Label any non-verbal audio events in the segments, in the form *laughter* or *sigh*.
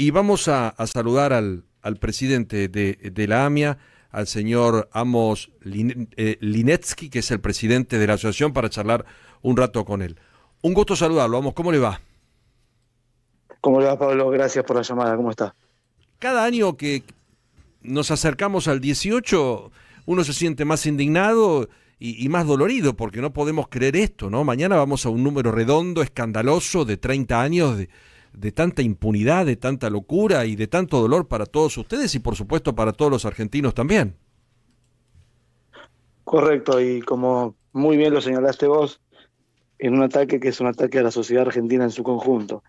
Y vamos a, saludar al, presidente de, la AMIA, al señor Amos eh, Linetsky, que es el presidente de la asociación, para charlar un rato con él. Un gusto saludarlo. Vamos, ¿cómo le va? ¿Cómo le va, Pablo? Gracias por la llamada. ¿Cómo está? Cada año que nos acercamos al 18, uno se siente más indignado y, más dolorido, porque no podemos creer esto, ¿no? Mañana vamos a un número redondo, escandaloso, de 30 años de, de tanta impunidad, de tanta locura y de tanto dolor para todos ustedes y por supuesto para todos los argentinos también. Correcto, y como muy bien lo señalaste vos, en un ataque que es un ataque a la sociedad argentina en su conjunto.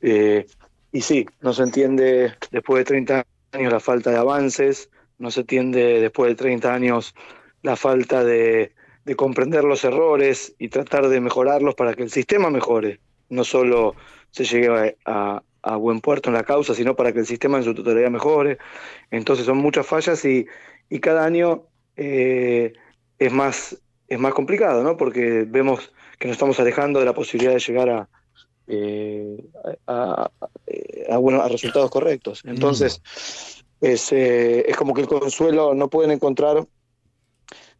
Eh, y sí, no se entiende después de 30 años la falta de avances, no se entiende después de 30 años la falta de, comprender los errores y tratar de mejorarlos para que el sistema mejore, no solo se llegue a, buen puerto en la causa, sino para que el sistema en su totalidad mejore. Entonces son muchas fallas y, cada año eh, es, más, es más complicado, ¿no? porque vemos que nos estamos alejando de la posibilidad de llegar a, eh, a, bueno, a resultados correctos. Entonces, es, eh, es como que el consuelo no pueden encontrar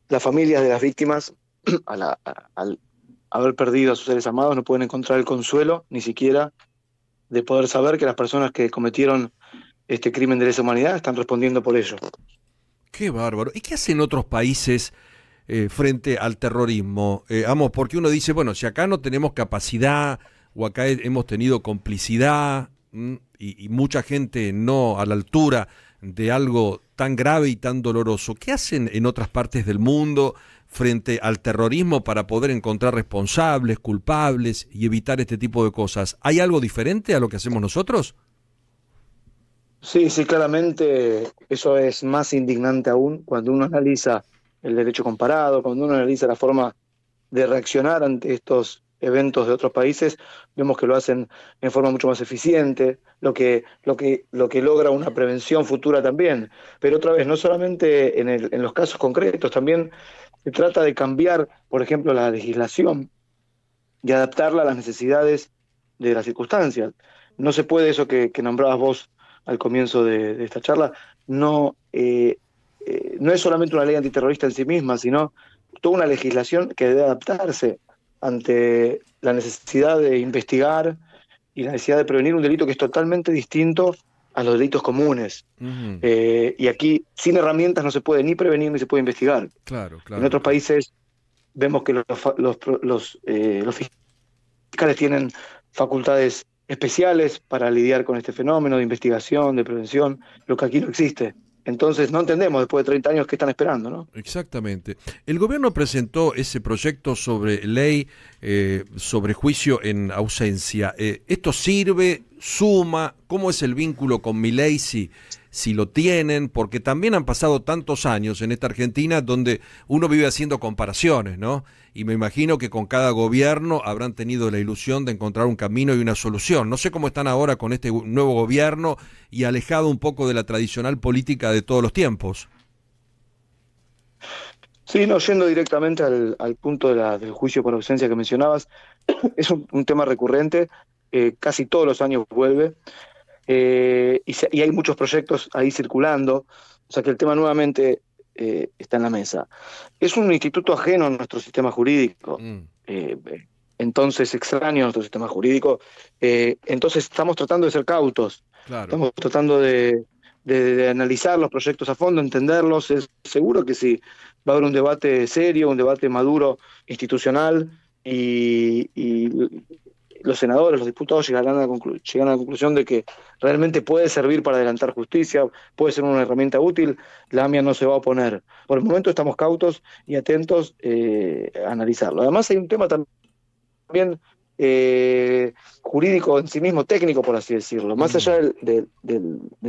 las familias de las víctimas al haber perdido a sus seres amados, no pueden encontrar el consuelo ni siquiera de poder saber que las personas que cometieron este crimen de lesa humanidad están respondiendo por ello. Qué bárbaro. ¿Y qué hacen otros países eh, frente al terrorismo? Eh, vamos, porque uno dice, bueno, si acá no tenemos capacidad o acá hemos tenido complicidad y, mucha gente no a la altura de algo tan grave y tan doloroso, ¿qué hacen en otras partes del mundo frente al terrorismo para poder encontrar responsables, culpables y evitar este tipo de cosas? ¿Hay algo diferente a lo que hacemos nosotros? Sí, sí, claramente eso es más indignante aún cuando uno analiza el derecho comparado, cuando uno analiza la forma de reaccionar ante estos eventos de otros países, vemos que lo hacen en forma mucho más eficiente, lo que, lo que, lo que logra una prevención futura también. Pero otra vez, no solamente en, el, en los casos concretos, también se trata de cambiar, por ejemplo, la legislación y adaptarla a las necesidades de las circunstancias. No se puede eso que, nombrabas vos al comienzo de, esta charla, no, eh, eh, no es solamente una ley antiterrorista en sí misma, sino toda una legislación que debe adaptarse ante la necesidad de investigar y la necesidad de prevenir un delito que es totalmente distinto a los delitos comunes. Eh, y aquí, sin herramientas, no se puede ni prevenir ni se puede investigar. Claro, En otros países vemos que los, los, los, eh, los fiscales tienen facultades especiales para lidiar con este fenómeno de investigación, de prevención, lo que aquí no existe. Entonces no entendemos después de 30 años qué están esperando, ¿no? Exactamente. El gobierno presentó ese proyecto sobre ley eh, sobre juicio en ausencia. Eh, ¿Esto sirve? ¿Suma? ¿Cómo es el vínculo con mi ley si, si lo tienen? Porque también han pasado tantos años en esta Argentina donde uno vive haciendo comparaciones, ¿no? y me imagino que con cada gobierno habrán tenido la ilusión de encontrar un camino y una solución. No sé cómo están ahora con este nuevo gobierno y alejado un poco de la tradicional política de todos los tiempos. Sí, no, yendo directamente al, punto del juicio por ausencia que mencionabas, *clears throat* es un, tema recurrente, eh, casi todos los años vuelve, eh, y, y, hay muchos proyectos ahí circulando, o sea que el tema nuevamente eh, está en la mesa. Es un instituto ajeno a nuestro sistema jurídico, mm. entonces extraño a nuestro sistema jurídico, entonces estamos tratando de ser cautos, estamos tratando de, analizar los proyectos a fondo, entenderlos, es seguro que sí, va a haber un debate serio, un debate maduro, institucional, y, los senadores, los diputados llegarán a, la a la conclusión de que realmente puede servir para adelantar justicia, puede ser una herramienta útil, la AMIA no se va a oponer. Por el momento estamos cautos y atentos eh, a analizarlo. Además hay un tema también eh, jurídico en sí mismo, técnico por así decirlo. Más allá del,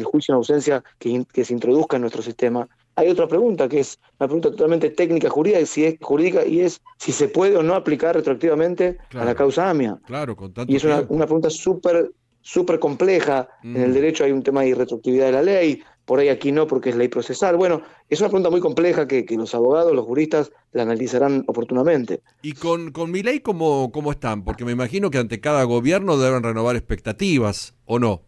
juicio en ausencia que, que se introduzca en nuestro sistema, hay otra pregunta que es una pregunta totalmente técnica jurídica, si es jurídica y es si se puede o no aplicar retroactivamente a la causa AMIA. Claro, con Y es una, pregunta súper súper compleja. En el mm. derecho hay un tema de irretroactividad de la ley, por ahí aquí no porque es ley procesal. Bueno, es una pregunta muy compleja que, los abogados, los juristas la analizarán oportunamente. ¿Y con, con mi ley cómo, cómo están? Porque me imagino que ante cada gobierno deben renovar expectativas, ¿o no?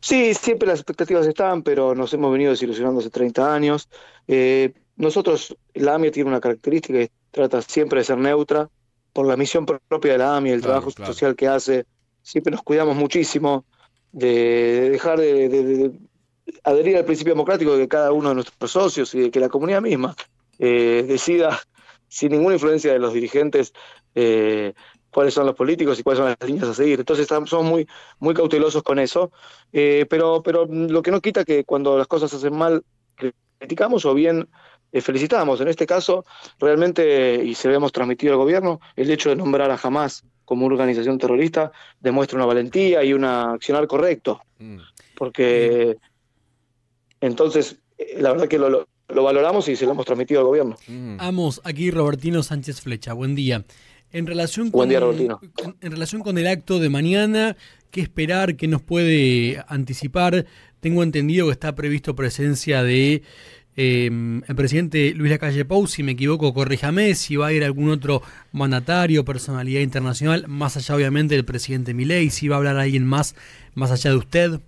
Sí, siempre las expectativas están, pero nos hemos venido desilusionando hace 30 años. Eh, nosotros, la AMIA tiene una característica que trata siempre de ser neutra, por la misión propia de la AMIA, el trabajo social que hace, siempre nos cuidamos muchísimo de dejar de, adherir al principio democrático de que cada uno de nuestros socios y de que la comunidad misma eh, decida *laughs* sin ninguna influencia de los dirigentes eh, cuáles son los políticos y cuáles son las líneas a seguir. Entonces estamos, somos muy, muy cautelosos con eso, eh, pero, pero lo que no quita que cuando las cosas se hacen mal, criticamos o bien eh, felicitamos. En este caso, realmente, y se habíamos transmitido al gobierno, el hecho de nombrar a Hamas como organización terrorista demuestra una valentía y un accionar correcto. Mm. Porque entonces, eh, la verdad que lo, valoramos y se lo hemos transmitido al gobierno. Mm. Amos, aquí Robertino Sánchez Flecha, buen día. En relación, con, en relación con el acto de mañana, ¿qué esperar? ¿Qué nos puede anticipar? Tengo entendido que está previsto presencia de em, el presidente Luis Lacalle Pou, si me equivoco, corríjame, si va a ir algún otro mandatario, personalidad internacional, más allá obviamente del presidente Milei, si va a hablar alguien más, más allá de usted.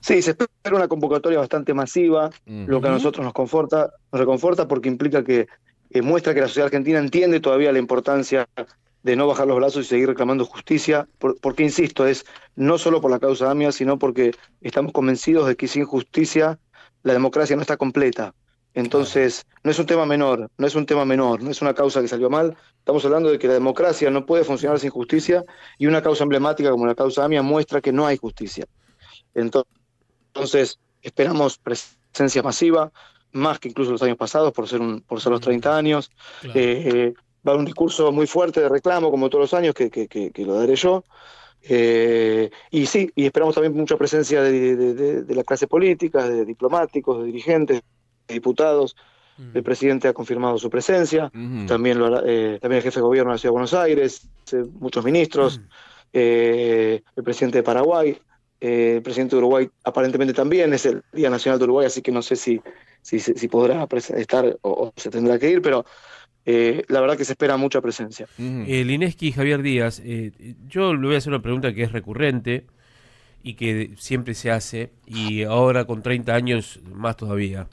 Sí, se espera una convocatoria bastante masiva, lo que a nosotros nos conforta, nos reconforta porque implica que eh, muestra que la sociedad argentina entiende todavía la importancia de no bajar los brazos y seguir reclamando justicia, porque, insisto, es no solo por la causa AMIA, sino porque estamos convencidos de que sin justicia la democracia no está completa. Entonces, no es un tema menor, no es un tema menor, no es una causa que salió mal. Estamos hablando de que la democracia no puede funcionar sin justicia y una causa emblemática como la causa AMIA muestra que no hay justicia. Entonces, esperamos presencia masiva, más que incluso los años pasados, por ser, un, por ser los 30 años. Eh, va a haber un discurso muy fuerte de reclamo, como todos los años, que, que, lo daré yo. Eh, y sí, y esperamos también mucha presencia de, la clase política, de diplomáticos, de dirigentes, de diputados. Mm. El presidente ha confirmado su presencia, también, lo eh, también el jefe de gobierno de la Ciudad de Buenos Aires, muchos ministros, mm. el presidente de Paraguay. Eh, el presidente de Uruguay aparentemente también es el Día Nacional de Uruguay, así que no sé si, si, si podrá estar o, se tendrá que ir, pero eh, la verdad que se espera mucha presencia. El Ineski Javier Díaz, eh, yo le voy a hacer una pregunta que es recurrente y que siempre se hace, y ahora con 30 años más todavía.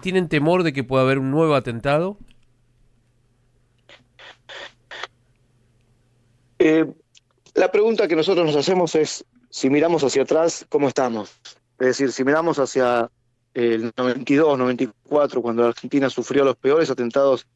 ¿Tienen temor de que pueda haber un nuevo atentado? la pregunta que nosotros nos hacemos es si miramos hacia atrás, ¿cómo estamos? Es decir, si miramos hacia el 92, 94, cuando la Argentina sufrió los peores atentados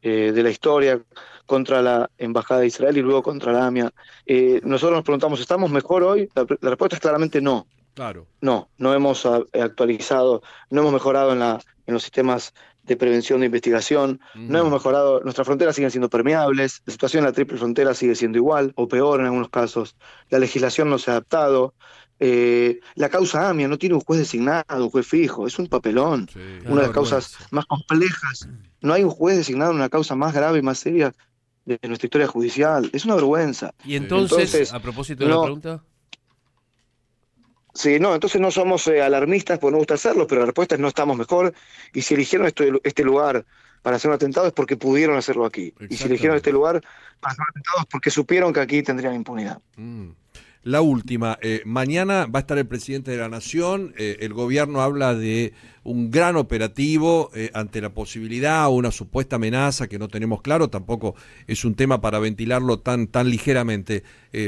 eh, de la historia contra la Embajada de Israel y luego contra la AMIA, eh, nosotros nos preguntamos, ¿estamos mejor hoy? La, respuesta es claramente no. Claro. No, no hemos ah, actualizado, no hemos mejorado en, la, en los sistemas de prevención de investigación. No hemos mejorado, nuestras fronteras siguen siendo permeables, la situación en la triple frontera sigue siendo igual o peor en algunos casos, la legislación no se ha adaptado, eh, la causa AMIA no tiene un juez designado, un juez fijo, es un papelón, una de las causas más complejas. No hay un juez designado en una causa más grave y más seria de nuestra historia judicial, es una vergüenza. Y entonces, a propósito de la pregunta... Sí, no, entonces no somos eh, alarmistas porque no gusta hacerlo, pero la respuesta es no estamos mejor. Y si eligieron este, este lugar para hacer un atentado es porque pudieron hacerlo aquí. Y si eligieron este lugar para hacer un atentado es porque supieron que aquí tendrían impunidad. Mm. La última, eh, mañana va a estar el presidente de la Nación, eh, el gobierno habla de un gran operativo eh, ante la posibilidad o una supuesta amenaza que no tenemos claro, tampoco es un tema para ventilarlo tan, tan ligeramente.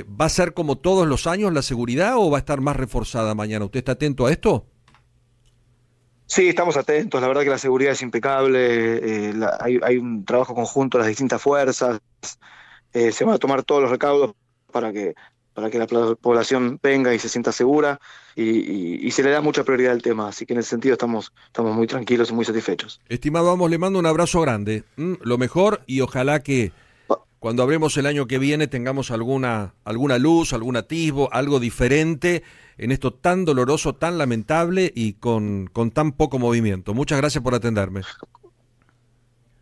¿Va a ser como todos los años la seguridad o va a estar más reforzada mañana? ¿Usted está atento a esto? Sí, estamos atentos. La verdad que la seguridad es impecable. hay, hay, un trabajo conjunto de las distintas fuerzas. se van a tomar todos los recaudos para que para que la población venga y se sienta segura y, se le da mucha prioridad al tema. Así que en ese sentido estamos, estamos muy tranquilos y muy satisfechos. Estimado Vamos, le mando un abrazo grande. Lo mejor y ojalá que cuando hablemos el año que viene tengamos alguna, alguna luz, algún atisbo, algo diferente en esto tan doloroso, tan lamentable y con, con tan poco movimiento. Muchas gracias por atenderme.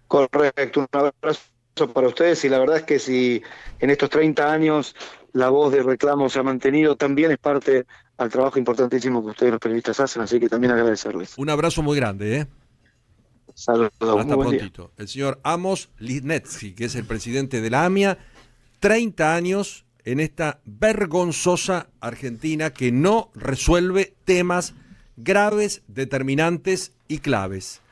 Correcto, un abrazo para ustedes y la verdad es que si en estos 30 años la voz de reclamo se ha mantenido, también es parte al trabajo importantísimo que ustedes los periodistas hacen, así que también agradecerles. Un abrazo muy grande, ¿eh? Saludos. Hasta prontito. El señor Amos Lisnetsky, que es el presidente de la AMIA, 30 años en esta vergonzosa Argentina que no resuelve temas graves, determinantes y claves.